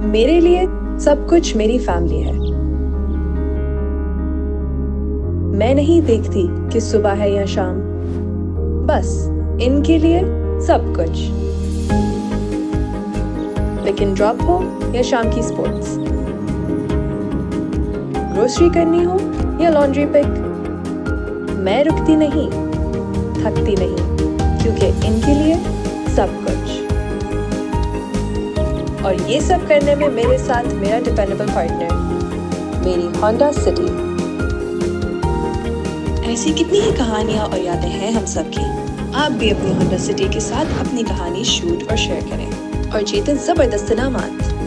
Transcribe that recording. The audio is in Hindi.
मेरे लिए सब कुछ मेरी फैमिली है। मैं नहीं देखती कि सुबह है या शाम। बस, इनके लिए सब कुछ। लेकिन ड्रॉप हो या शाम की स्पोर्ट्स ग्रोसरी करनी हो या लॉन्ड्री पिक मैं रुकती नहीं, थकती नहीं, क्योंकि इनके लिए सब कुछ। और ये सब करने में मेरे साथ मेरा डिपेंडेबल पार्टनर मेरी होंडा सिटी ऐसी कितनी ही कहानियाँ और यादें हैं हम सब की आप भी अपनी होंडा सिटी के साथ अपनी कहानी शूट और शेयर करें। और चेतन ज़बरदस्त इनामात